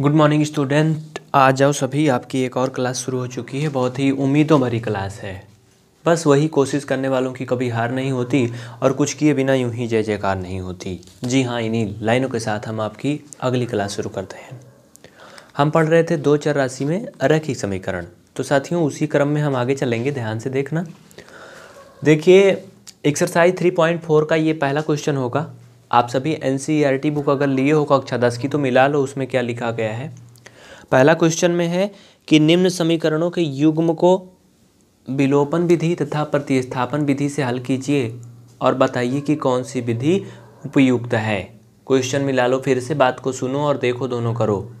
Good morning student आ जाओ सभी, आपकी एक और क्लास शुरू हो चुकी है। बहुत ही उम्मीदों भरी क्लास है। बस वही कोशिश करने वालों की कभी हार नहीं होती और कुछ किए बिना यूँ ही जय जयकार नहीं होती। जी हाँ इन्हीं लाइनों के साथ हम आपकी अगली क्लास शुरू करते हैं। हम पढ़ रहे थे दो चर राशि में अरैखिक समीकरण। तो साथियों, उसी क्रम में हम आगे चलेंगे। ध्यान से देखना। देखिए एक्सरसाइज थ्री पॉइंट फोर का ये पहला क्वेश्चन होगा। आप सभी एन बुक अगर लिए हो कक्षा दस की तो मिला लो, उसमें क्या लिखा गया है? पहला क्वेश्चन में है कि निम्न समीकरणों के युग्म को विलोपन विधि तथा प्रतिस्थापन विधि से हल कीजिए और बताइए कि कौन सी विधि उपयुक्त है। क्वेश्चन मिला लो, फिर से बात को सुनो और देखो दोनों करो।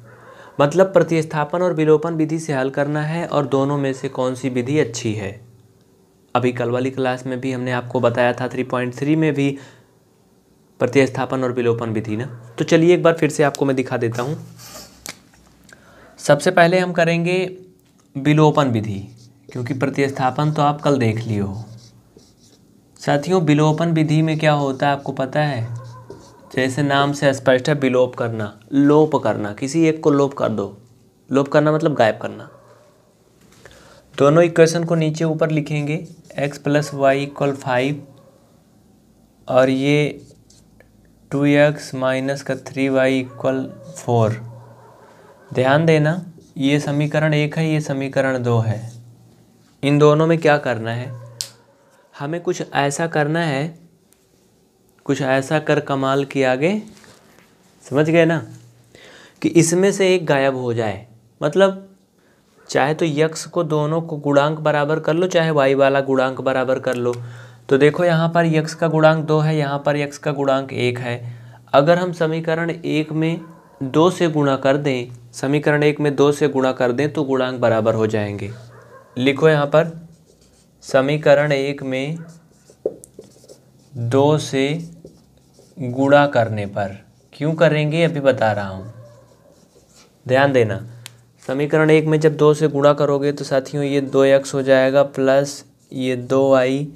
मतलब प्रतिस्थापन और विलोपन विधि से हल करना है और दोनों में से कौन सी विधि अच्छी है? अभी कल वाली क्लास में भी हमने आपको बताया था थ्री पॉइंट थ्री में भी प्रतिस्थापन और विलोपन विधि ना? तो चलिए एक बार फिर से आपको मैं दिखा देता हूँ। सबसे पहले हम करेंगे विलोपन विधि, क्योंकि प्रतिस्थापन तो आप कल देख लियो। हो साथियों, विलोपन विधि में क्या होता है आपको पता है? जैसे नाम से स्पष्ट है, विलोप करना, लोप करना। किसी एक को लोप कर दो। लोप करना मतलब गायब करना। दोनों इक्वेशन को नीचे ऊपर लिखेंगे, x plus Y equal five और ये टू एक्स माइनस का थ्री वाई इक्वल फोर। ध्यान देना, ये समीकरण एक है, ये समीकरण दो है। इन दोनों में क्या करना है? हमें कुछ ऐसा करना है, कुछ ऐसा कर कमाल के आगे। समझ गए ना? कि इसमें से एक गायब हो जाए। मतलब चाहे तो यक्स को दोनों को गुणांक बराबर कर लो, चाहे वाई वाला गुणांक बराबर कर लो। तो देखो, यहाँ पर यक्स का गुणांक दो है, यहाँ पर यक्स का गुणांक एक है। अगर हम समीकरण एक में दो से गुणा कर दें, समीकरण एक में दो से गुणा कर दें तो गुणांक बराबर हो जाएँगे। लिखो यहाँ पर, समीकरण एक में दो से गुणा करने पर। क्यों करेंगे, अभी बता रहा हूँ। ध्यान देना, समीकरण एक में जब दो से गुणा करोगे तो साथियों, ये दो एक्स हो जाएगा, प्लस ये दो आई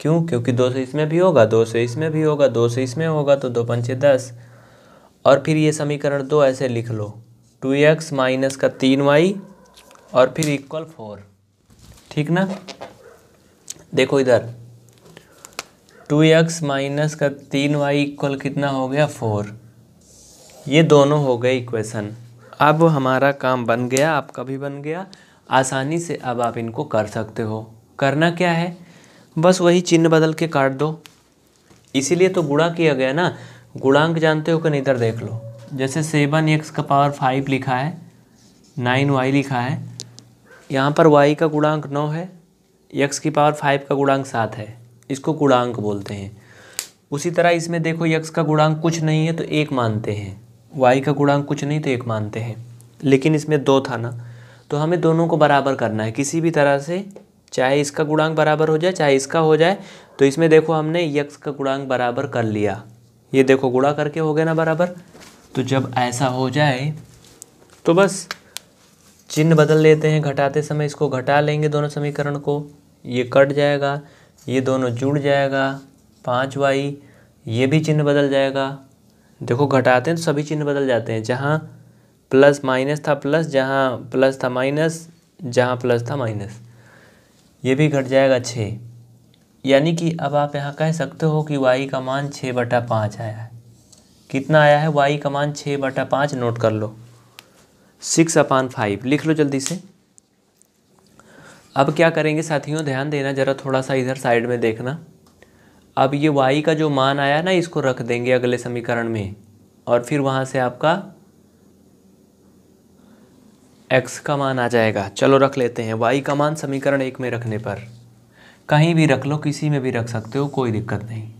क्यों? क्योंकि दो सौ इसमें भी होगा, दो सौ इसमें भी होगा, दो सौ इसमें होगा तो दो पंचे दस। और फिर ये समीकरण दो ऐसे लिख लो। टू एक्स माइनस का तीन वाई और फिर इक्वल फोर। ठीक ना? देखो इधर। टू एक्स माइनस का तीन वाई इक्वल कितना हो गया? फोर। ये दोनों हो गए इक्वेशन। अब हमारा काम बन गया, आपका भी बन गया। आसानी से अब आप इनको कर सकते हो। करना क्या है? बस वही चिन्ह बदल के काट दो। इसीलिए तो गुणा किया गया ना। गुणांक जानते हो कि इधर देख लो। जैसे सेवन एक्स का पावर फाइव लिखा है, नाइन वाई लिखा है, यहाँ पर वाई का गुणांक नौ है यक्स की पावर फाइव का गुणांक सात है। इसको गुणांक बोलते हैं। उसी तरह इसमें देखो यक्स का गुणांक कुछ नहीं है तो एक मानते हैं। वाई का गुणांक कुछ नहीं तो एक मानते हैं। लेकिन इसमें दो था ना। तो हमें दोनों को बराबर करना है, किसी भी तरह से चाहे इसका गुणांक बराबर हो जाए, चाहे इसका हो जाए तो इसमें देखो हमने यक्स का गुणांक बराबर कर लिया। ये देखो गुणा करके हो गया ना बराबर? तो जब ऐसा हो जाए तो बस चिन्ह बदल लेते हैं, घटाते समय इसको घटा लेंगे दोनों समीकरण को। ये कट जाएगा, ये दोनों जुड़ जाएगा, पाँच वाई, ये भी चिन्ह बदल जाएगा। देखो घटाते हैं तो सभी चिन्ह बदल जाते हैं। जहाँ प्लस माइनस था प्लस, जहाँ प्लस था माइनस, जहाँ प्लस था माइनस। ये भी घट जाएगा छः यानी कि अब आप यहाँ कह सकते हो कि वाई का मान छः बटा पाँच आया है। कितना आया है? वाई का मान छः बटा पाँच नोट कर लो। सिक्स अपान फाइव लिख लो जल्दी से। अब क्या करेंगे साथियों? ध्यान देना, ज़रा थोड़ा सा इधर साइड में देखना। अब ये वाई का जो मान आया ना, इसको रख देंगे अगले समीकरण में। और फिर वहाँ से आपका एक्स का मान आ जाएगा। चलो रख लेते हैं। वाई का मान समीकरण एक में रखने पर। कहीं भी रख लो, किसी में भी रख सकते हो, कोई दिक्कत नहीं।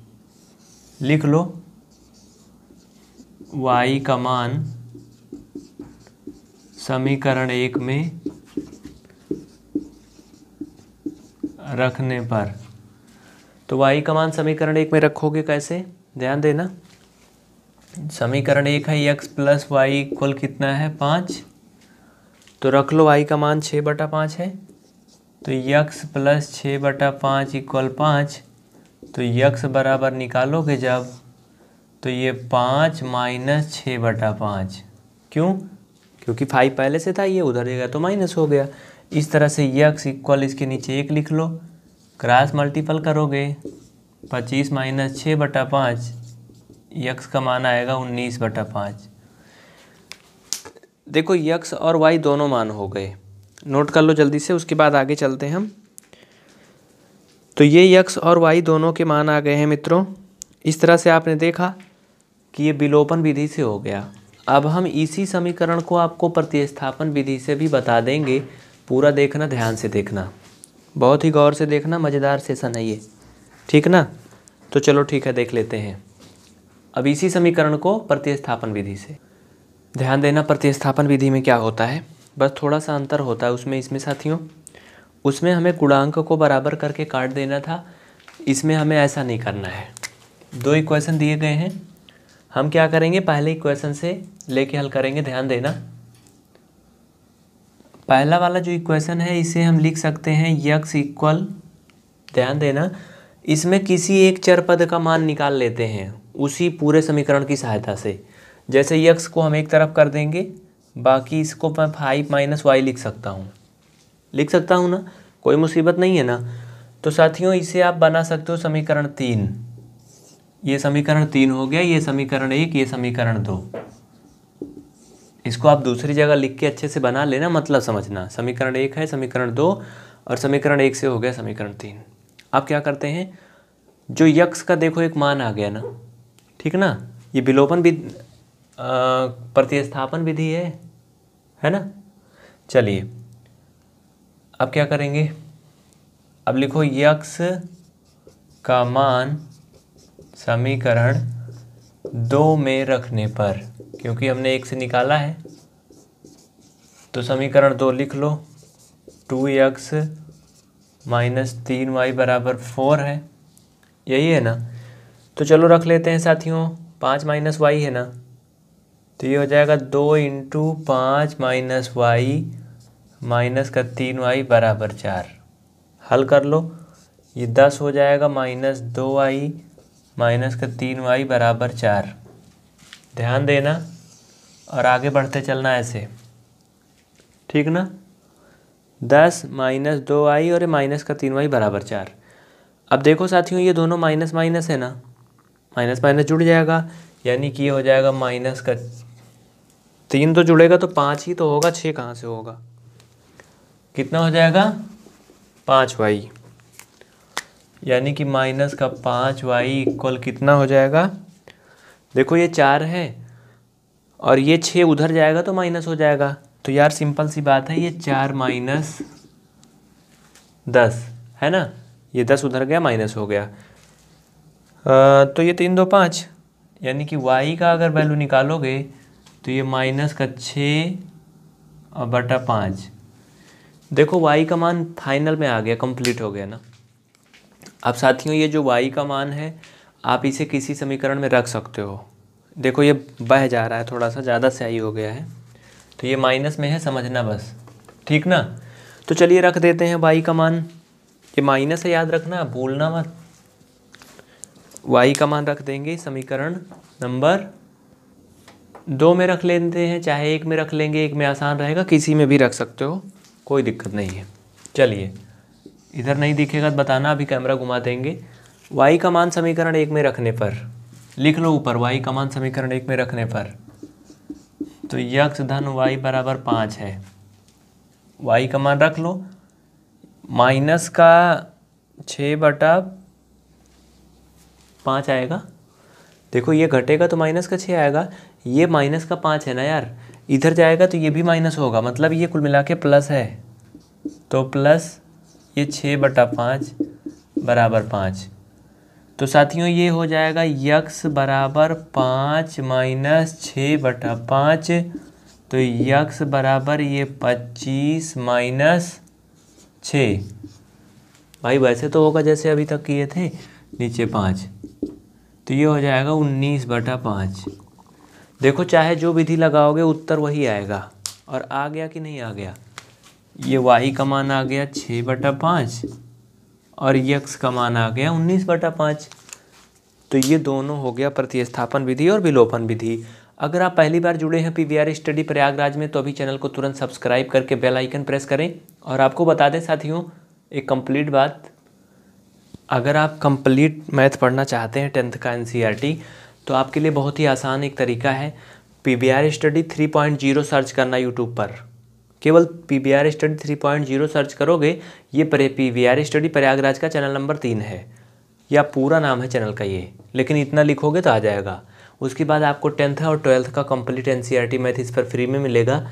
लिख लो। वाई का मान समीकरण एक में रखने पर। तो वाई का मान समीकरण एक में रखोगे कैसे? ध्यान देना। समीकरण एक है एक्स प्लस वाई इक्वल कितना है? पाँच। तो रख लो आई का मान छः बटा पाँच है। तो यक्स प्लस छः बटा पाँच इक्वल पाँच। तो यक्स बराबर निकालोगे जब तो ये पाँच माइनस छः बटा पाँच। क्यों? क्योंकि फाइव पहले से था, ये उधर गया तो माइनस हो गया। इस तरह से यक्स इक्वल इसके नीचे एक लिख लो। क्रॉस मल्टीपल करोगे। पच्चीस माइनस छः बटा पाँच यक्स का मान आएगा उन्नीस बटा पाँच। देखो यक्स और वाई दोनों मान हो गए। नोट कर लो जल्दी से, उसके बाद आगे चलते हैं हम। तो ये यक्स और वाई दोनों के मान आ गए हैं मित्रों। इस तरह से आपने देखा कि ये विलोपन विधि से हो गया। अब हम इसी समीकरण को आपको प्रतिस्थापन विधि से भी बता देंगे। पूरा देखना, ध्यान से देखना। बहुत ही गौर से देखना, मज़ेदार सेशन है ये। ठीक ना? तो चलो ठीक है, देख लेते हैं। अब इसी समीकरण को प्रतिस्थापन विधि से। ध्यान देना, प्रतिस्थापन विधि में क्या होता है? बस थोड़ा सा अंतर होता है उसमें, इसमें साथियों। उसमें हमें गुणांक को बराबर करके काट देना था। इसमें हमें ऐसा नहीं करना है। दो इक्वेशन दिए गए हैं। हम क्या करेंगे? पहले इक्वेशन से लेके हल करेंगे, ध्यान देना। पहला वाला जो इक्वेशन है, इसे हम लिख सकते हैं, यक्स इक्वल, ध्यान देना। इसमें किसी एक चर पद का मान निकाल लेते हैं। उसी पूरे समीकरण की सहायता से। जैसे यक्स को हम एक तरफ़ कर देंगे, बाकी इसको मैं फाइव माइनस वाई लिख सकता हूँ। लिख सकता हूँ ना? कोई मुसीबत नहीं है ना? तो साथियों, इसे आप बना सकते हो समीकरण तीन। ये समीकरण तीन हो गया, ये समीकरण एक, ये समीकरण दो। इसको आप दूसरी जगह लिख के अच्छे से बना लेना मतलब समझना। समीकरण एक है, समीकरण दो, और समीकरण एक से हो गया समीकरण तीन। आप क्या करते हैं? जो यक्स का देखो, एक मान आ गया ना? ठीक ना? ये विलोपन भी प्रतिस्थापन विधि है है ना? चलिए, अब क्या करेंगे? अब लिखो यक्स का मान समीकरण दो में रखने पर, क्योंकि हमने एक से निकाला है। तो समीकरण दो लिख लो। टू यक्स माइनस तीन वाई बराबर फोर है। यही है ना? तो चलो रख लेते हैं साथियों, पाँच माइनस वाई है ना? तो ये हो जाएगा दो इंटू पाँच माइनस वाई माइनस का तीन वाई बराबर चार। हल कर लो। ये दस हो जाएगा माइनस दो वाई माइनस का तीन वाई बराबर चार। ध्यान देना और आगे बढ़ते चलना ऐसे। ठीक ना? दस माइनस दो आई और माइनस का तीन वाई बराबर चार। अब देखो साथियों, ये दोनों माइनस माइनस है ना? माइनस माइनस जुड़ जाएगा, यानी कि ये हो जाएगा माइनस का तीन तो जुड़ेगा तो पाँच ही तो होगा छः कहाँ से होगा? कितना हो जाएगा? पाँच वाई। यानी कि माइनस का पाँच वाई इक्वल कितना हो जाएगा? देखो ये चार है और ये छः उधर जाएगा तो माइनस हो जाएगा। तो यार सिंपल सी बात है ये चार माइनस दस है ना? ये दस उधर गया माइनस हो गया। आ, तो ये तीन दो पाँच यानी कि वाई का अगर वैल्यू निकालोगे तो ये माइनस का छः और बटा पाँच। देखो वाई का मान फाइनल में आ गया कंप्लीट हो गया ना। अब साथियों, ये जो वाई का मान है, आप इसे किसी समीकरण में रख सकते हो। देखो, ये बह जा रहा है थोड़ा सा ज़्यादा सही हो गया है। तो ये माइनस में है, समझना बस। ठीक ना? तो चलिए रख देते हैं वाई का मान। ये माइनस है, याद रखना, भूलना मत। वाई का मान रख देंगे, समीकरण नंबर दो में रख लेते हैं, चाहे एक में रख लेंगे, एक में आसान रहेगा, किसी में भी रख सकते हो, कोई दिक्कत नहीं है। चलिए, इधर नहीं दिखेगा तो बताना, अभी कैमरा घुमा देंगे। वाई का मान समीकरण एक में रखने पर, लिख लो ऊपर वाई का मान समीकरण एक में रखने पर। तो यक्स धन वाई बराबर पाँच है। वाई का मान रख लो, माइनस का छः बटा पाँच आएगा। देखो, ये घटेगा तो माइनस का छः आएगा ये माइनस का पाँच है ना यार। इधर जाएगा तो ये भी माइनस होगा। मतलब ये कुल मिला के प्लस है। तो प्लस ये छः बटा पाँच बराबर पाँच। तो साथियों, ये हो जाएगा यक्स बराबर पाँच माइनस छः बटा पाँच। तो यक्स बराबर ये पच्चीस माइनस छः। भाई, वैसे तो होगा जैसे अभी तक किए थे, नीचे पाँच। तो ये हो जाएगा उन्नीस बटा पाँच। देखो, चाहे जो विधि लगाओगे, उत्तर वही आएगा। और आ गया कि नहीं आ गया? ये वाई का मान आ गया छः बटा पाँच, और यक्स का मान आ गया उन्नीस बटा पाँच। तो ये दोनों हो गया प्रतिस्थापन विधि और विलोपन विधि। अगर आप पहली बार जुड़े हैं पीवीआर स्टडी प्रयागराज में तो अभी चैनल को तुरंत सब्सक्राइब करके बेल आइकन प्रेस करें। और आपको बता दें, साथियों, एक कंप्लीट बात। अगर आप कंप्लीट मैथ पढ़ना चाहते हैं टेंथ का एन तो आपके लिए बहुत ही आसान एक तरीका है P V R study three point zero search करना यूट्यूब पर। केवल P V R study three point zero search करोगे, ये परे P V R study Prayagraj का चैनल नंबर तीन है। या पूरा नाम है चैनल का ये, लेकिन इतना लिखोगे तो आ जाएगा। उसके बाद आपको टेंथ और ट्वेल्थ का complete N C R T math इस पर फ्री में मिलेगा।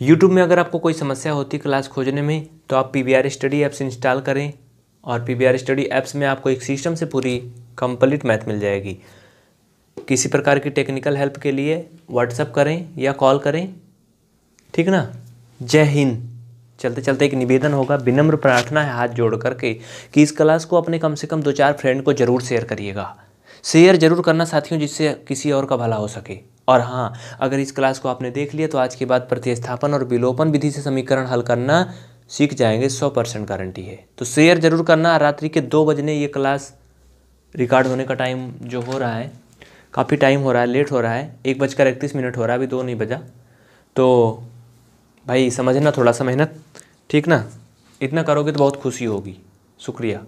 यूट्यूब में अगर आपको कोई समस्या होती क्लास खोजने में तो आप P V R study apps install करें और P V R study apps में आपको एक सिस्टम से पूरी कंप्लीट मैथ मिल जाएगी। किसी प्रकार की टेक्निकल हेल्प के लिए व्हाट्सअप करें या कॉल करें। ठीक ना? जय हिंद। चलते चलते एक निवेदन होगा, विनम्र प्रार्थना है हाथ जोड़ करके कि इस क्लास को अपने कम से कम दो चार फ्रेंड को ज़रूर शेयर करिएगा। शेयर ज़रूर करना साथियों, जिससे किसी और का भला हो सके। और हाँ अगर इस क्लास को आपने देख लिया तो आज के बाद प्रतिस्थापन और विलोपन विधि से समीकरण हल करना सीख जाएँगे, सौ परसेंट गारंटी है। तो शेयर ज़रूर करना, रात्रि के दो बजने ये क्लास रिकॉर्ड होने का टाइम जो हो रहा है। काफ़ी टाइम हो रहा है लेट हो रहा है। एक बजकर इकतीस मिनट हो रहा है, अभी दो नहीं बजा। तो भाई, समझना थोड़ा सा मेहनत, ठीक ना? इतना करोगे तो बहुत खुशी होगी। शुक्रिया।